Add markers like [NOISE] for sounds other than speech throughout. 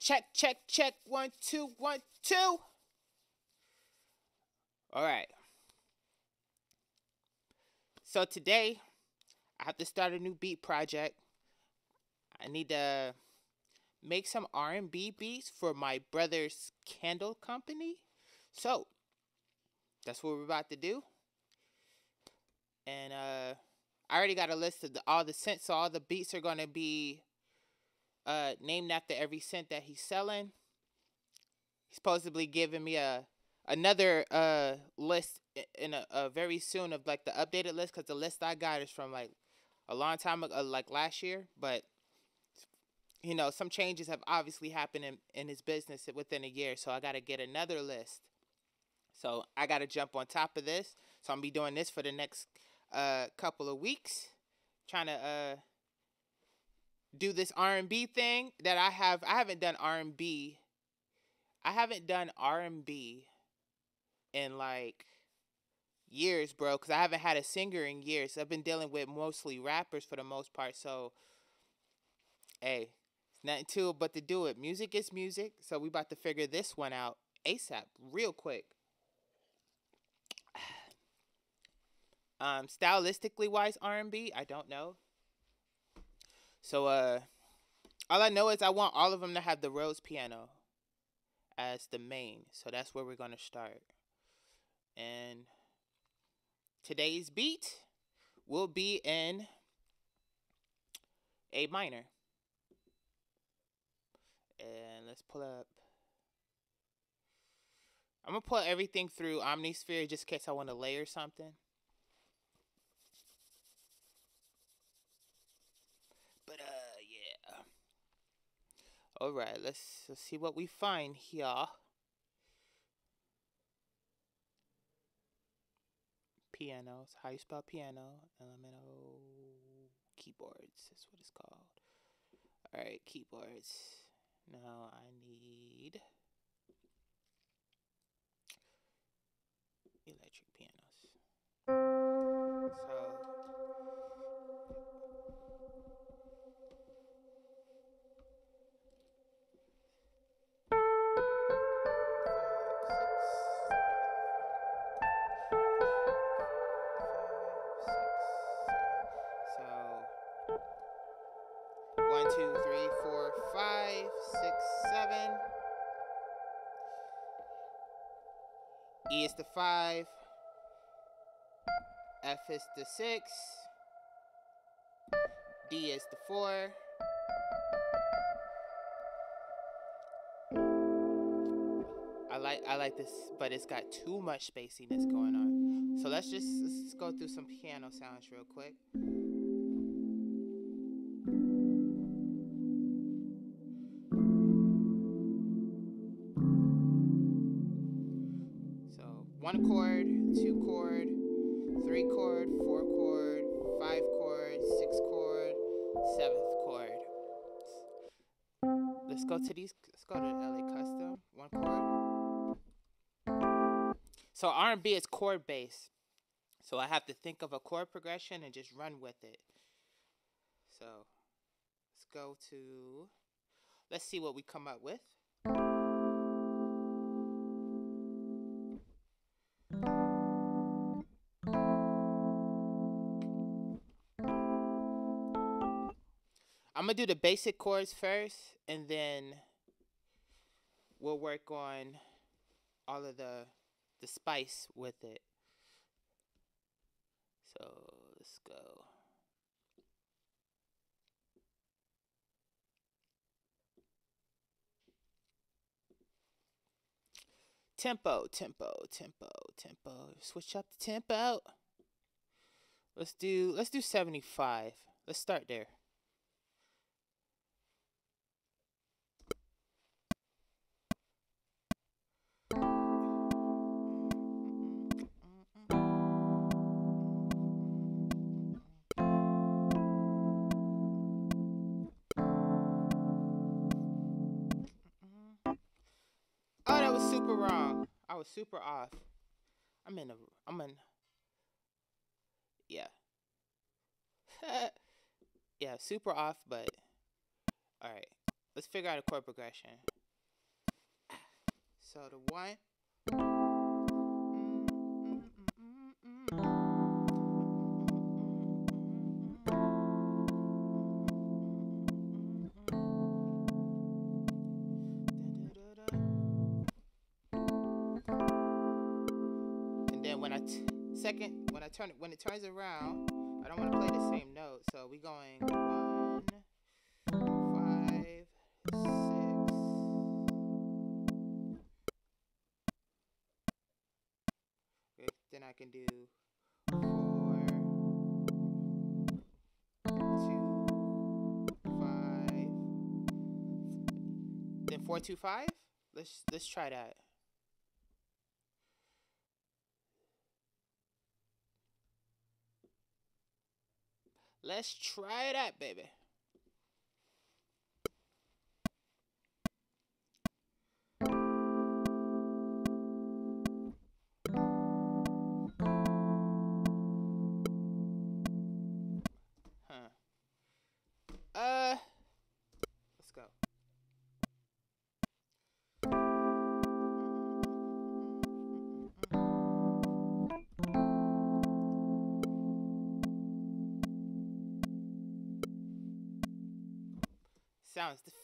Check, check, check. One, two, one, two. All right. So today, I have to start a new beat project. I need to make some R&B beats for my brother's candle company. So, that's what we're about to do. And uh I already got a list of the, all the scents, so all the beats are going to be uh, named after every scent that he's selling. He's supposedly giving me a another uh list in a, a very soon of like the updated list because the list I got is from like a long time ago, like last year. But you know, some changes have obviously happened in, in his business within a year, so I got to get another list. So I got to jump on top of this. So I'm gonna be doing this for the next uh couple of weeks, trying to uh do this R&B thing that I have I haven't done R&B I haven't done R&B in like years, bro, cuz I haven't had a singer in years. I've been dealing with mostly rappers for the most part, so hey, it's nothing to it but to do it. Music is music, so we about to figure this one out ASAP real quick. [SIGHS] Um stylistically wise R&B, I don't know. So uh all I know is I want all of them to have the Rhodes piano as the main. So that's where we're to start. And today's beat will be in A minor. And let's pull up. I'm to put everything through Omnisphere just in case I want to layer something. All right, let's, let's see what we find here. Pianos, how you spell piano? Elemental keyboards, that's what it's called. All right, keyboards. Now I need electric pianos. So F is the six. D is the four. I like I like this, but it's got too much spaciness going on. So let's just let's go through some piano sounds real quick. So one chord, two chord, three chord, four chord, five chord, six chord, seventh chord. Let's go to these. Let's go to LA Custom. One chord. So R&B is chord based. So I have to think of a chord progression and just run with it. So let's go to. Let's see what we come up with. Gonna do the basic chords first, and then we'll work on all of the the spice with it. So let's go. Tempo, tempo, tempo, tempo. Switch up the tempo. Let's do let's do 75. Let's start there. was super off. I'm in a. I'm in. Yeah. [LAUGHS] yeah, super off, but. Alright. Let's figure out a chord progression. So the one. Turn it when it turns around, I don't want to play the same note. So we going one, five, six. Then I can do four, two, five. Let's let's try that. Let's try that, baby.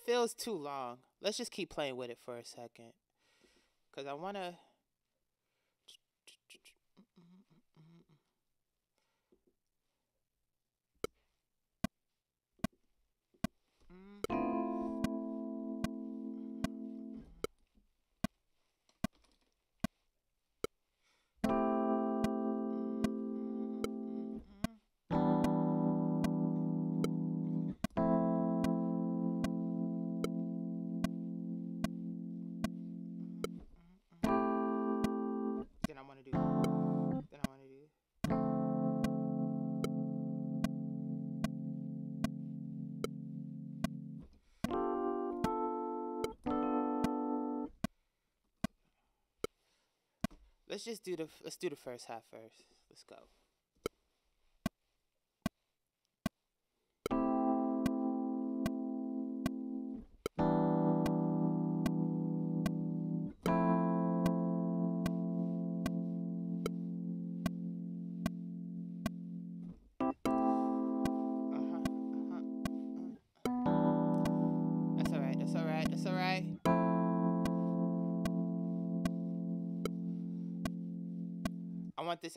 Feels too long. Let's just keep playing with it for a second. Cause I wanna Then Let's just do the let's do the first half first. Let's go.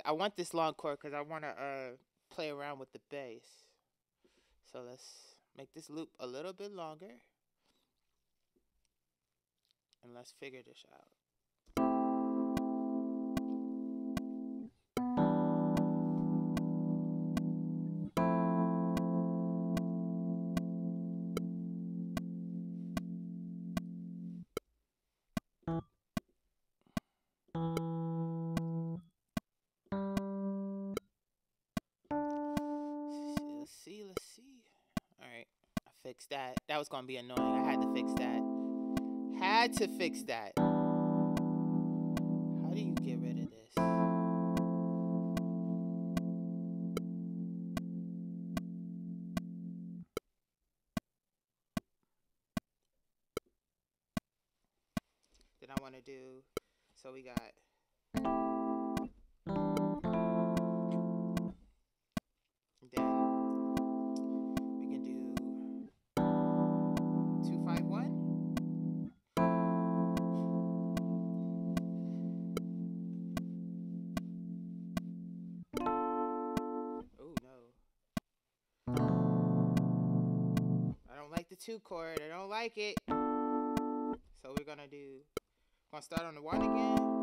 I want this. Long chord because I want to uh play around with the bass. So let's make this loop a little bit longer, and let's figure this out. That. That was gonna be annoying. I had to fix that. Had to fix that. Chord. I don't like it. So we're gonna do gonna start on the one again.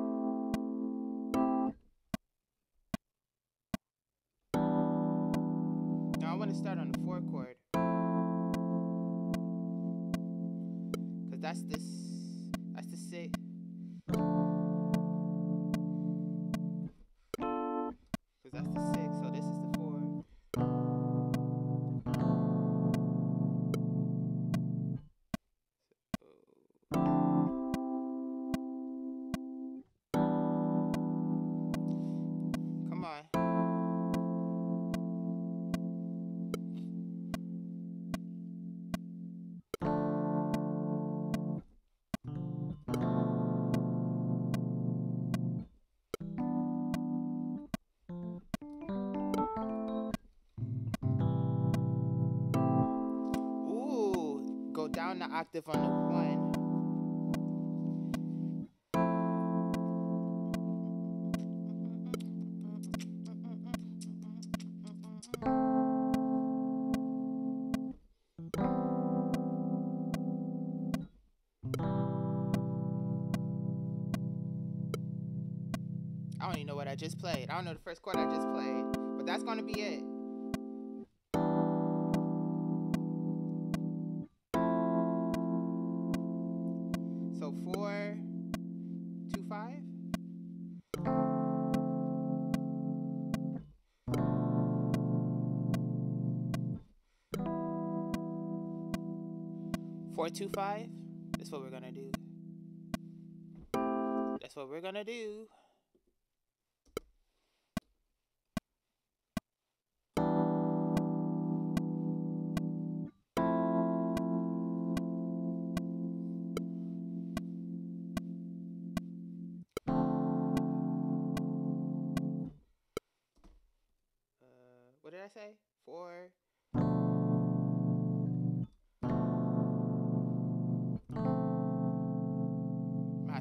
Octave on the one. I don't even know what I just played. I don't know the first chord I just played, but that's gonna be it. Two five. That's what we're gonna do. That's what we're gonna do.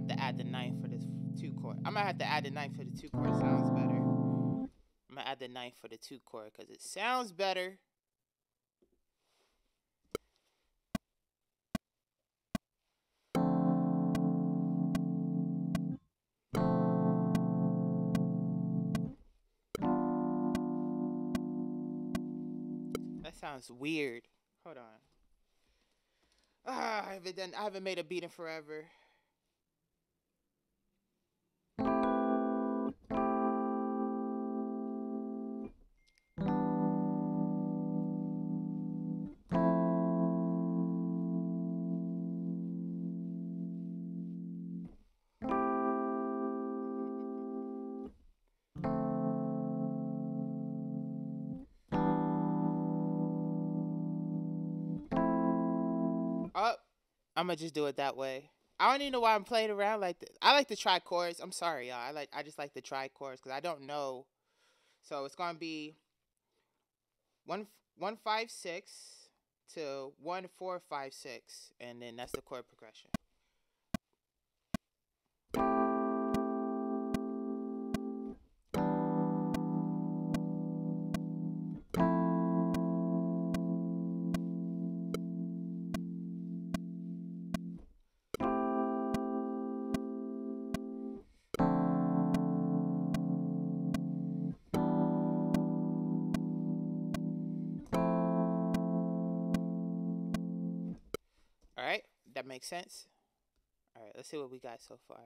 Have to add the ninth for this two chord. I'm gonna have to add the ninth for the two chord. Sounds better. I'm gonna add the ninth for the two chord because it sounds better. That sounds weird. Hold on. Ah, I haven't done. I haven't made a beat in forever. I'm gonna just do it that way. I don't even know why I'm playing around like this. I like to try chords. I'm sorry, y'all. I like. I just like to try chords because I don't know. So it's gonna be one one five six to one four five six, and then that's the chord progression. That makes sense. All right, let's see what we got so far.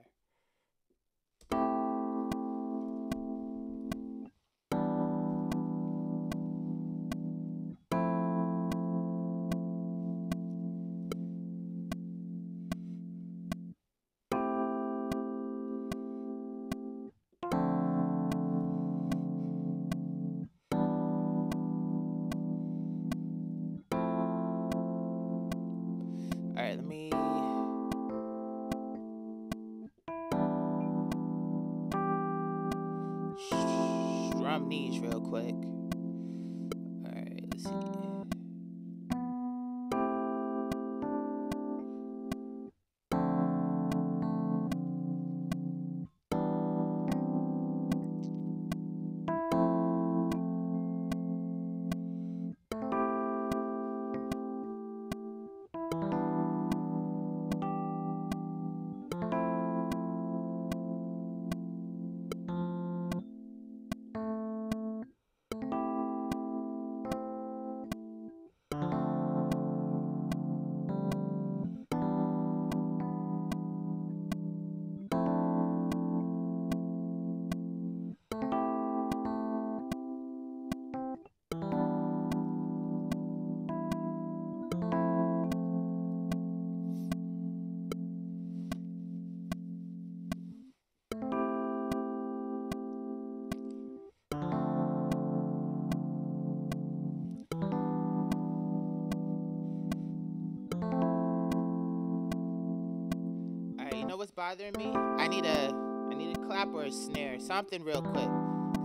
Know what's bothering me? I need a, I need a clap or a snare, something real quick.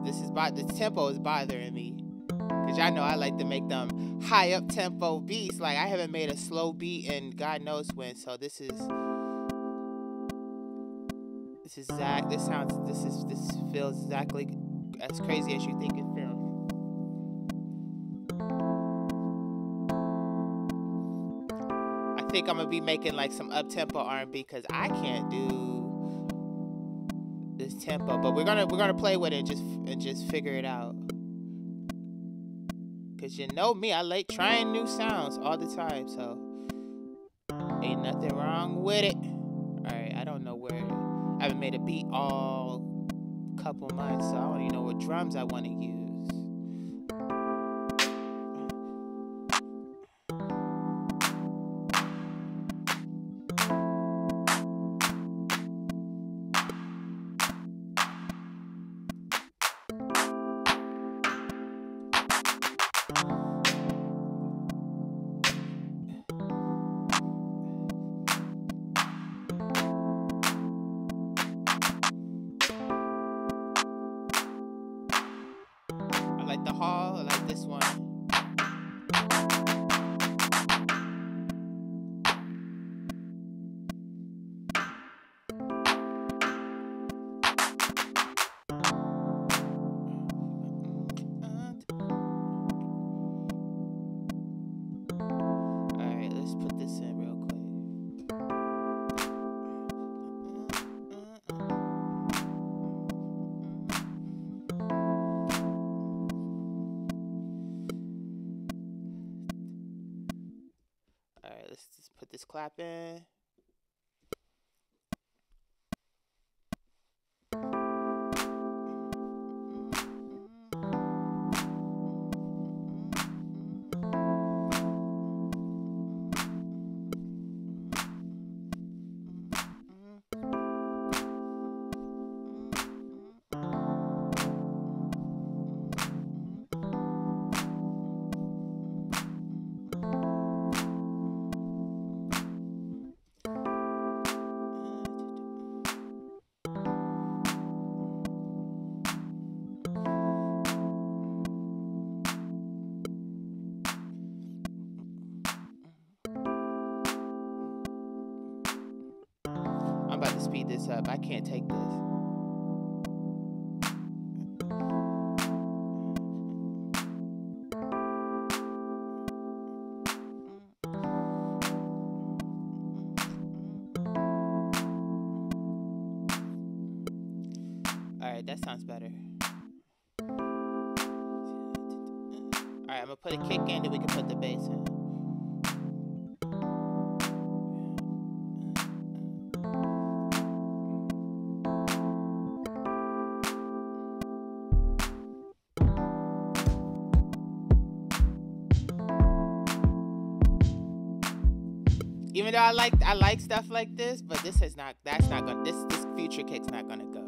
This is bo- the tempo is bothering me. Cause y'all know I like to make them high up tempo beats. Like I haven't made a slow beat in God knows when. So this is this is exact. This sounds. This is. This feels exactly as crazy as you think it think I'm gonna be making like some up tempo R&B because I can't do this tempo. But we're gonna we're gonna play with it just and just figure it out. Cause you know me, I like trying new sounds all the time. So ain't nothing wrong with it. All right, I don't know where. I haven't made a beat all couple months, so I don't even know what drums I want to use. Clapping. Speed this up. I can't take this. Alright, that sounds better. Alright, I'm gonna put a kick in, then we can put the bass in. Even though I like I like stuff like this, but this is not that's not gonna this this future kick's not gonna go,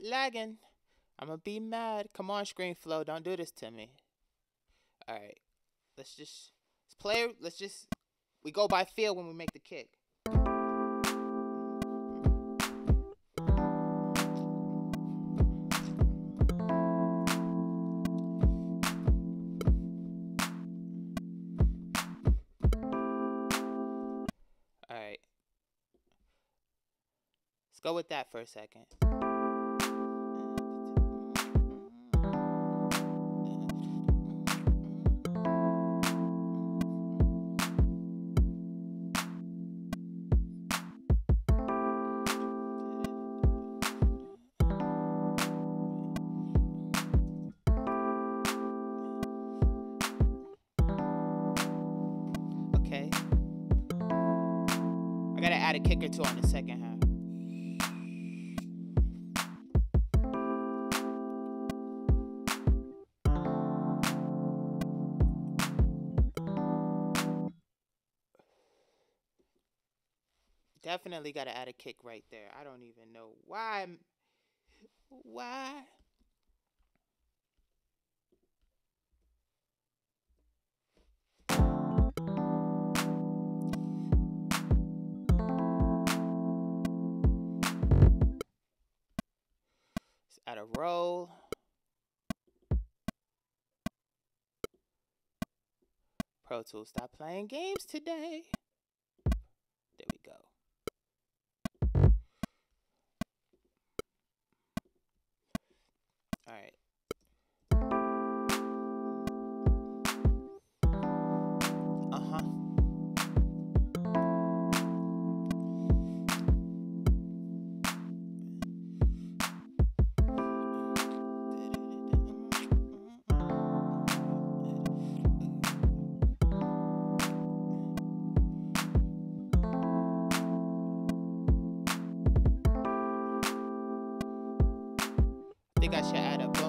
Lagging, I'm gonna be mad. Come on, ScreenFlow, don't do this to me. All right, let's just let's play. Let's just we go by feel when we make the kick. All right. Let's go with that for a second. Definitely got to add a kick right there. I don't even know why. Why? At a roll. Pro Tools, stop playing games today. Think I should add a bump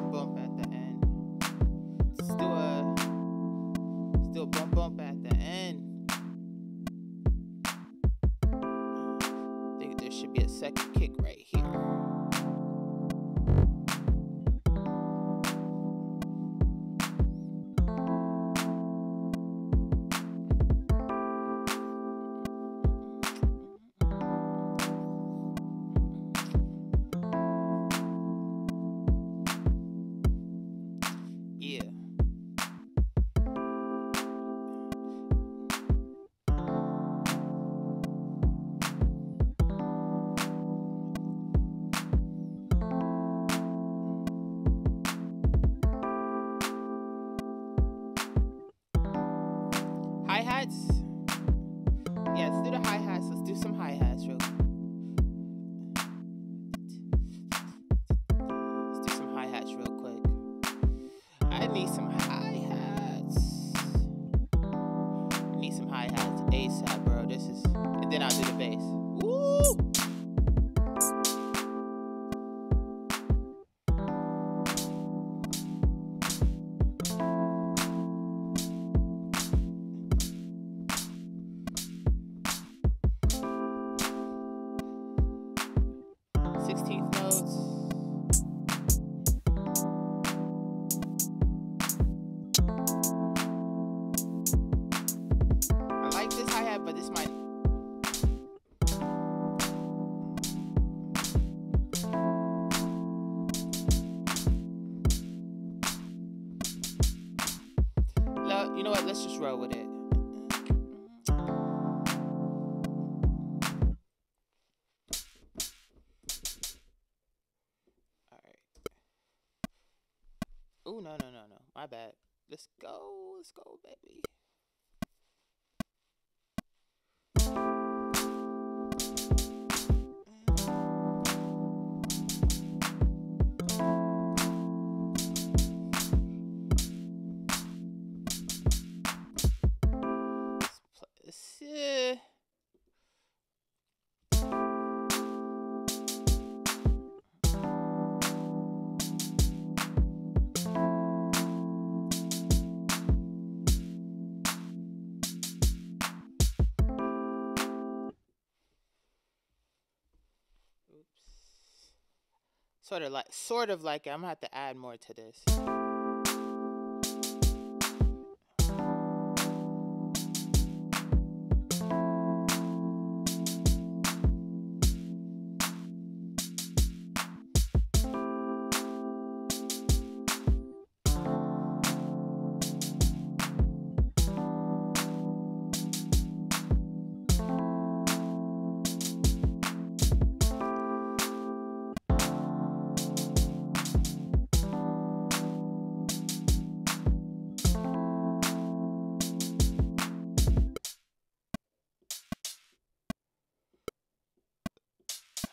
Let's go. Let's go, baby. Sort of like, sort of like, I'm gonna have to add more to this.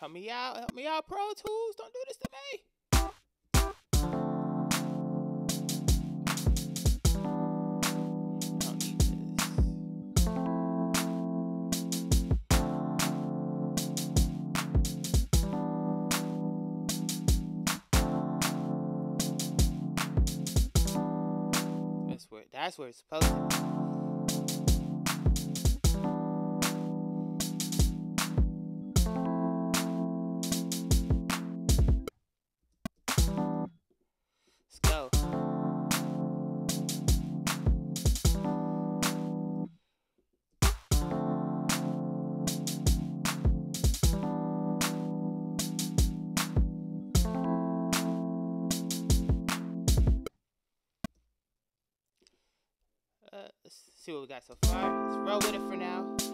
Help me out. Help me out, Pro Tools. Don't do this to me. That's where, that's where it's supposed to be. See what we got so far. Let's roll with it for now.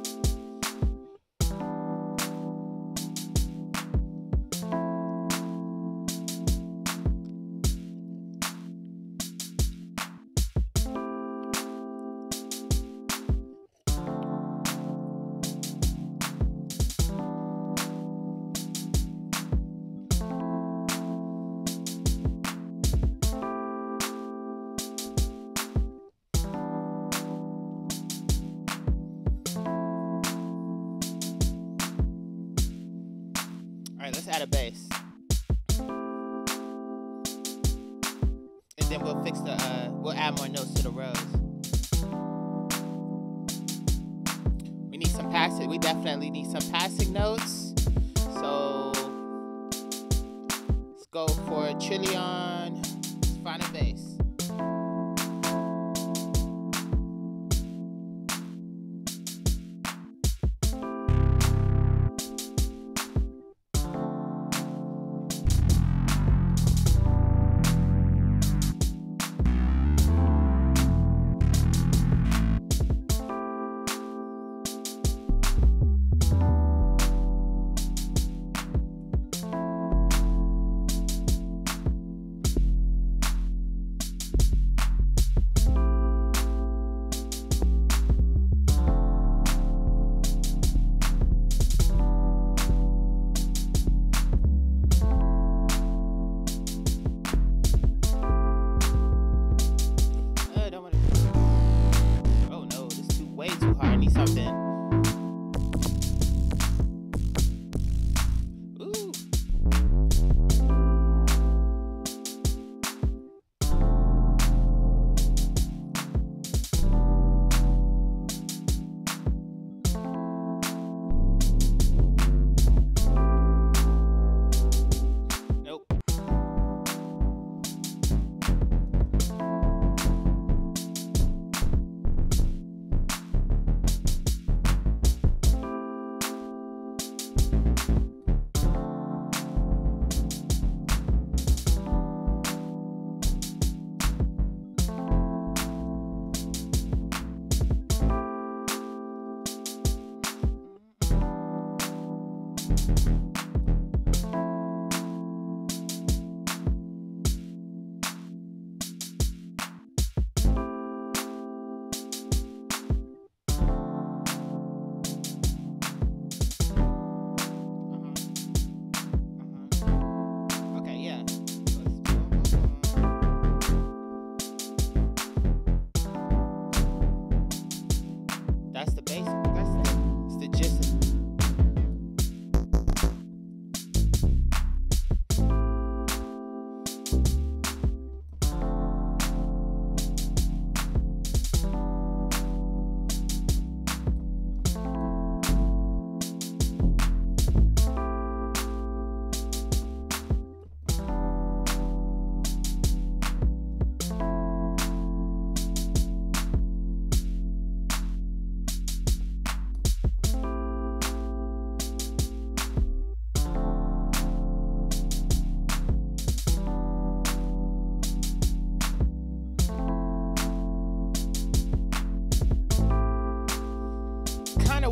Right, let's add a bass. And then we'll fix the, uh, we'll add more notes to the Rhodes. We need some passing, we definitely need some passing notes. So, let's go for a Trilian.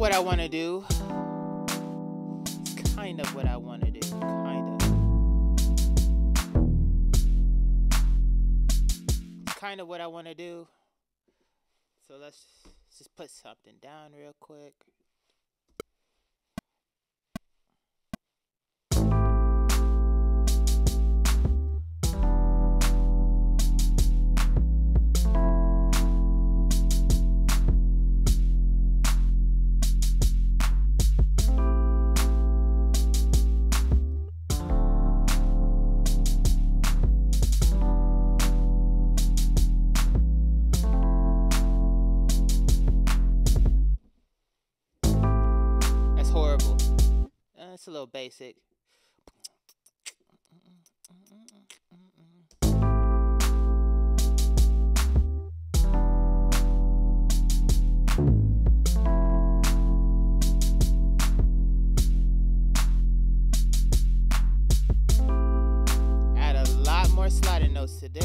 What I want to do. It's kind of what I want to do. Kind of. It's kind of what I want to do. So let's just put something down real quick. Little basic. Add a lot more sliding notes to this,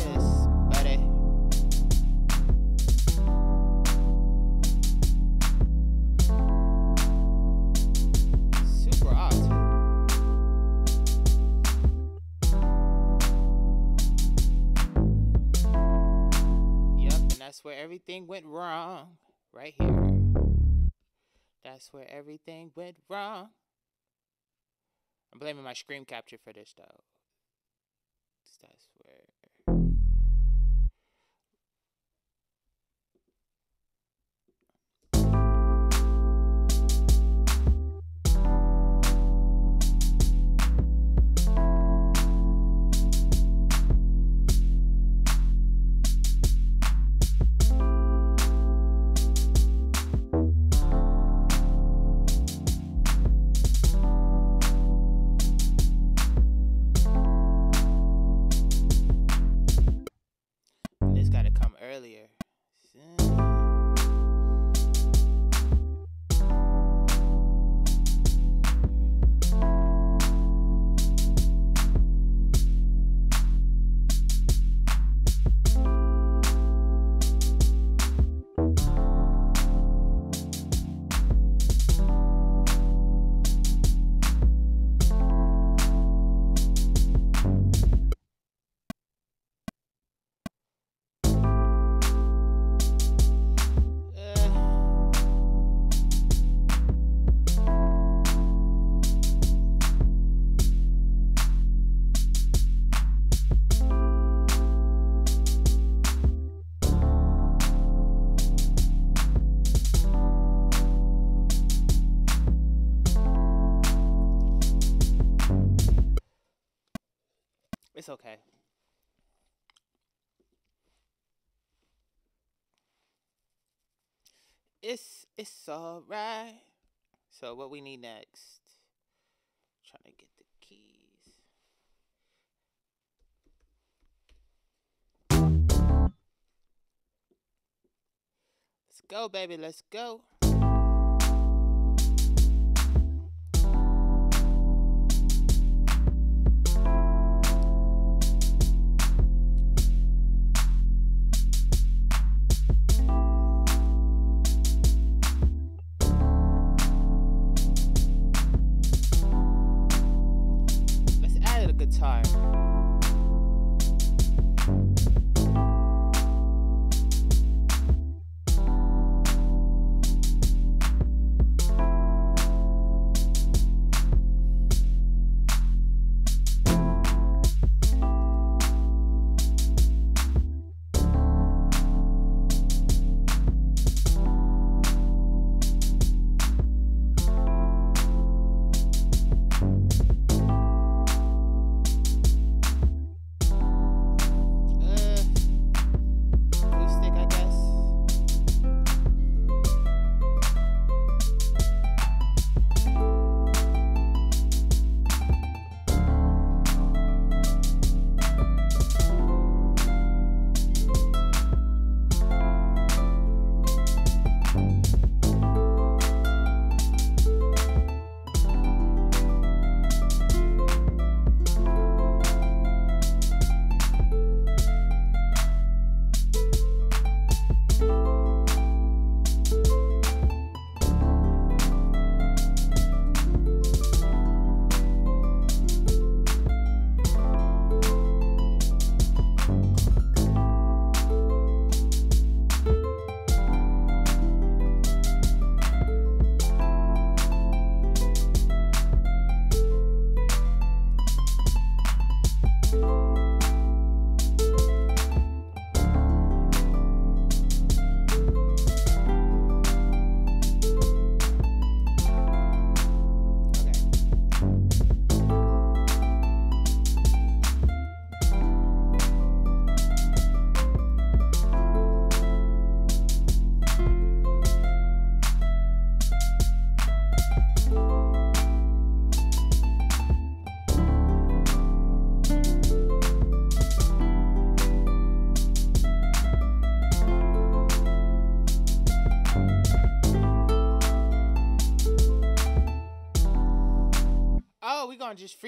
everything went wrong. Right here. That's where everything went wrong. I'm blaming my screen capture for this though. That's It's okay. It's it's alright. So what we need next? Trying to get the keys. Let's go, baby. Let's go.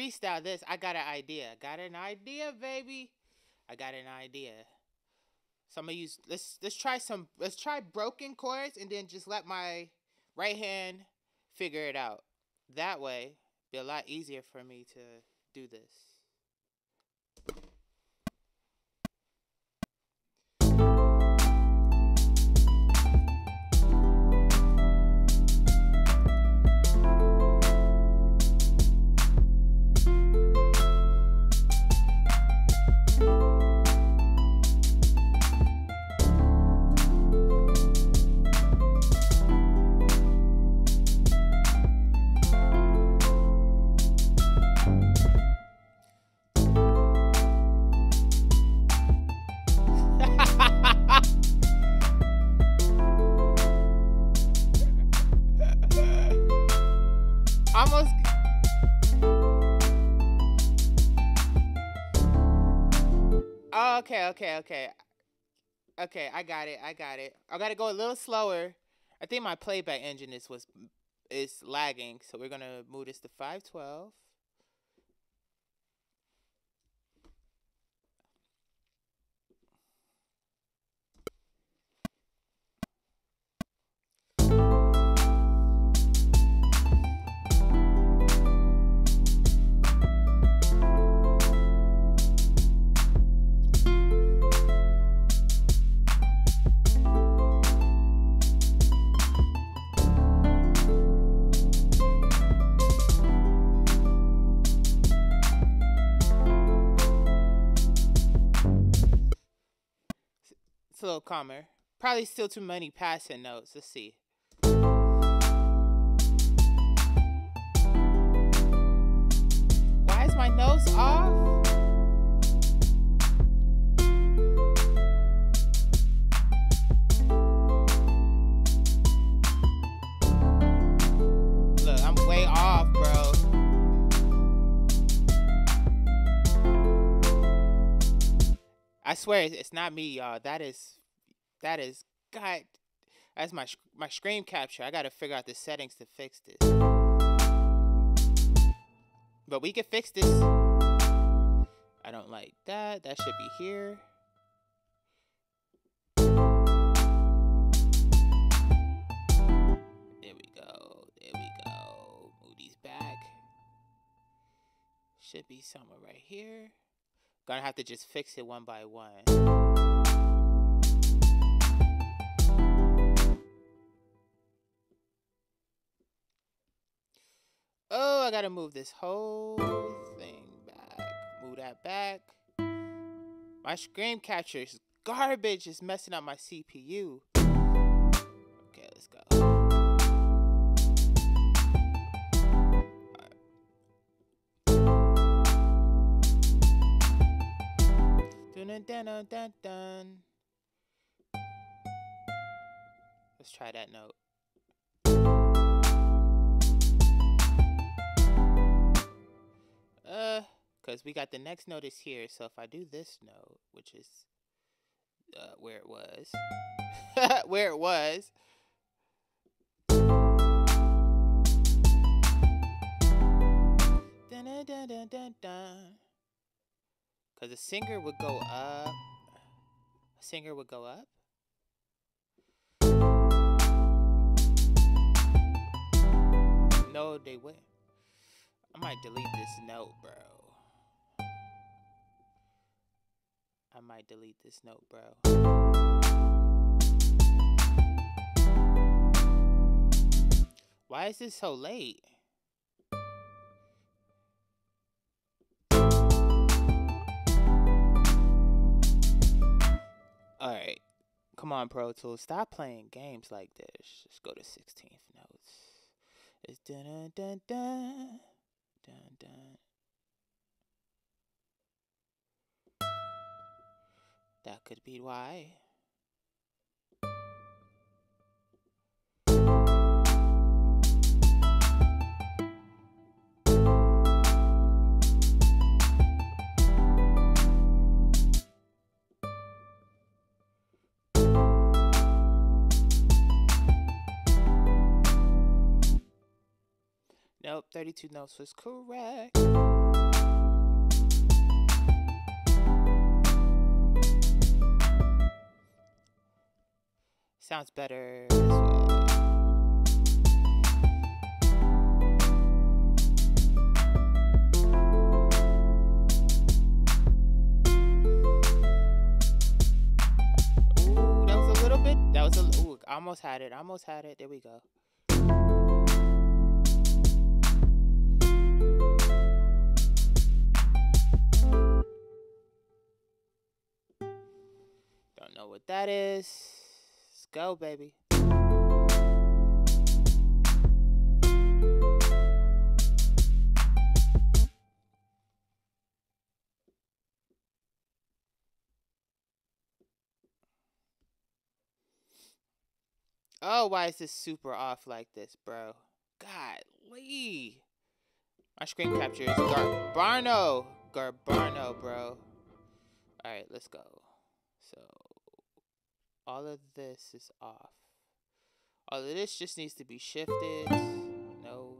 Freestyle this. I got an idea. Got an idea, baby. I got an idea. So I'm gonna use let's let's try some let's try broken chords and then just let my right hand figure it out. That way, be a lot easier for me to do this. Okay, okay. Okay, I got it. I got it. I got to go a little slower. I think my playback engine is was is lagging, so we're going to move this to 512. It's a little calmer. Probably still too many passing notes. Let's see. Why is my nose off? I swear it's- not me, y'all. That is, that is, God, that's my my screen capture. I gotta figure out the settings to fix this. But we can fix this. I don't like that. That should be here. There we go. There we go. These back. Should be somewhere right here. Gonna have to just fix it one by one. Oh, I gotta move this whole thing back. Move that back. My screen capture is garbage. It's messing up my CPU. Okay, let's go. Dun dun dun dun dun. Let's try that note. Uh, because we got the next note is here. So if I do this note, which is uh, where it was, [LAUGHS] where it was. Dun dun dun dun dun. Because a singer would go up. A singer would go up. No, they wouldn't. I might delete this note, bro. I might delete this note, bro. Why is this so late? Alright. Come on, Pro Tools. Stop playing games like this. Let's go to 16th notes. It's dun dun dun dun. Dun dun. That could be why. Nope, 32 notes was correct. Sounds better. Ooh, that was a little bit. That was a. Ooh, almost had it. Almost had it. There we go. Know what that is. Let's go, baby. Oh, why is this super off like this, bro? Golly. My screen capture is Garbarno. Garbarno, bro. Alright, let's go. All of this is off. All of this just needs to be shifted. No.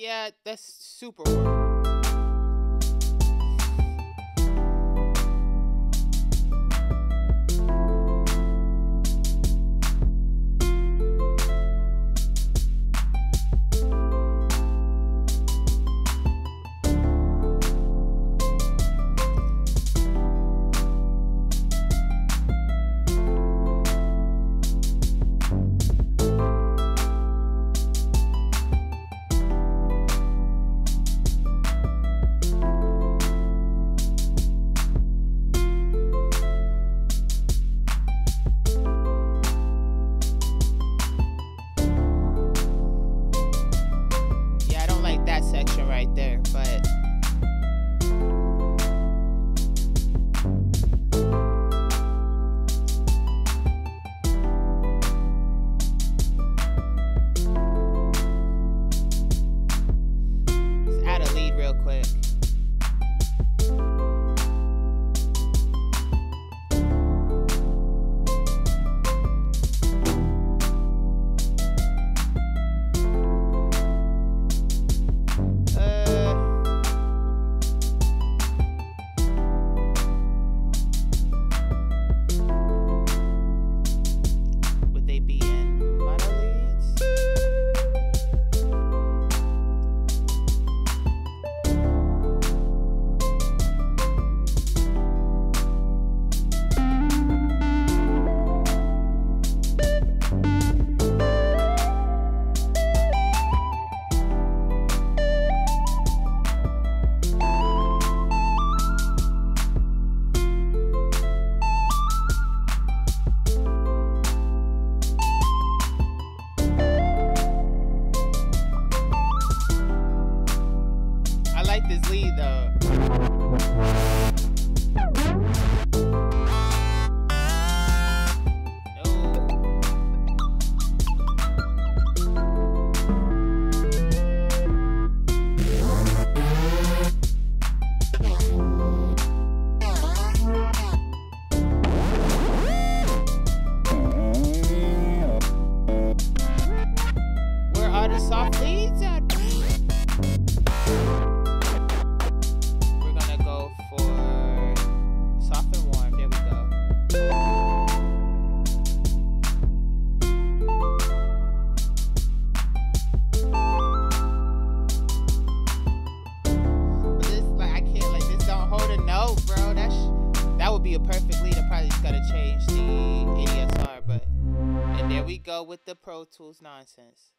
Yeah, that's super. Tools nonsense.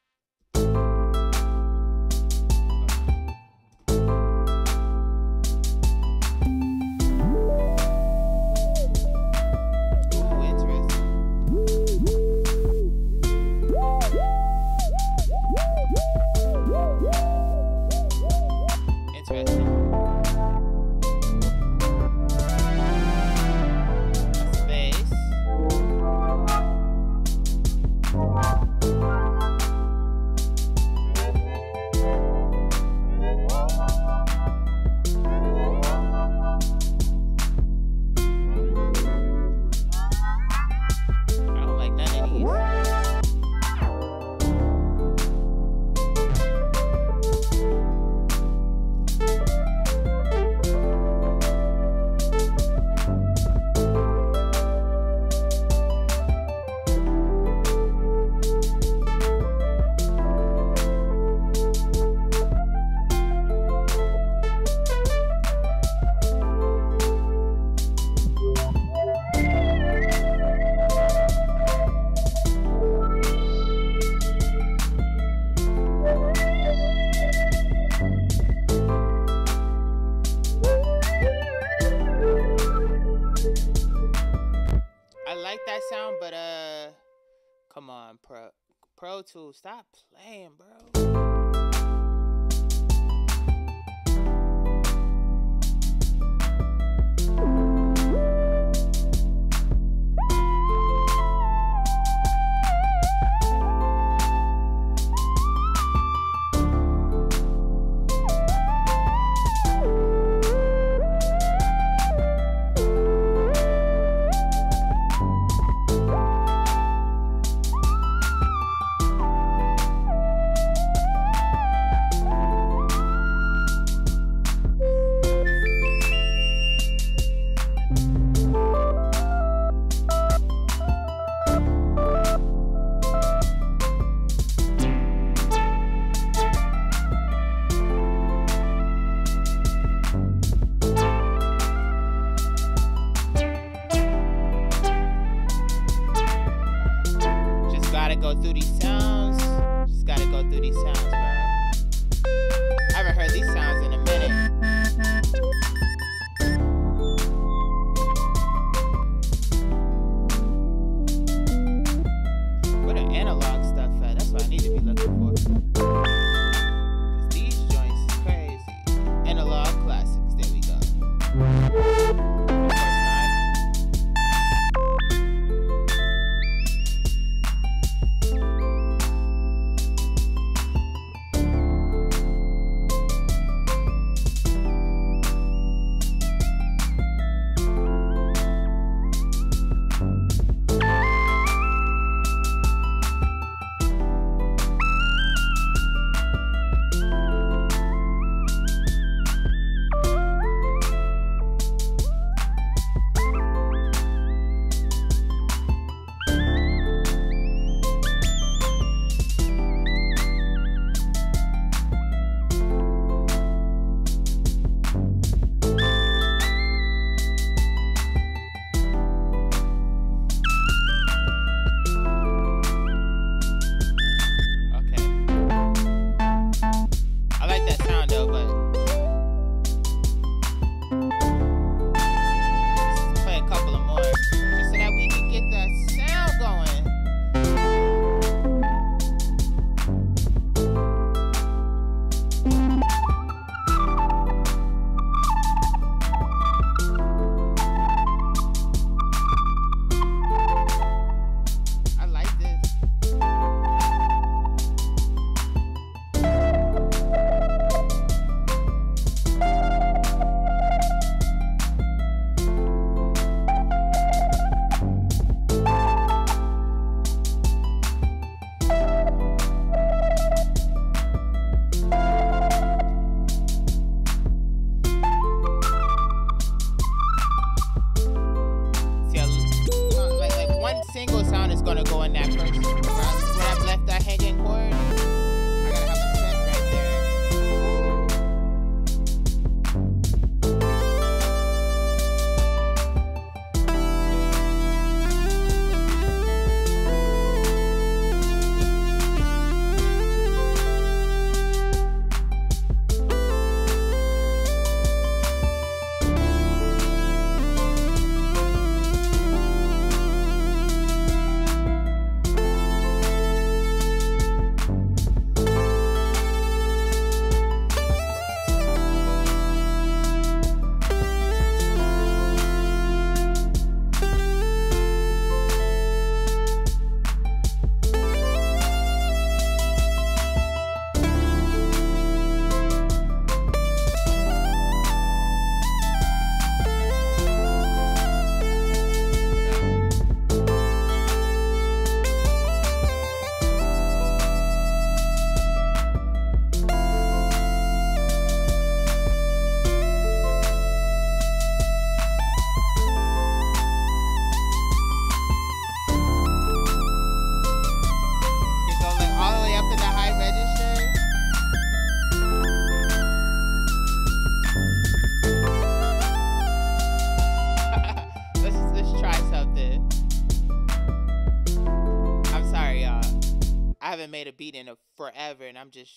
Forever, and I'm just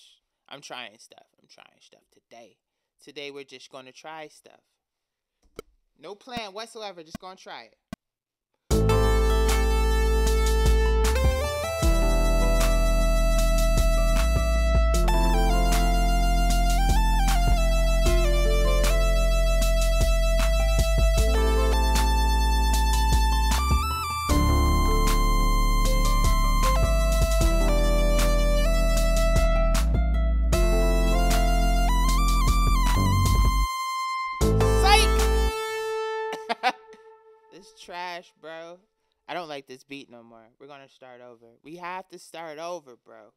I'm trying stuff. I'm trying stuff today. Today we're just gonna try stuff. No plan whatsoever. Just gonna try it. Trash, bro. I don't like this beat no more. We're gonna start over. We have to start over, bro.